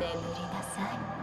眠りなさい。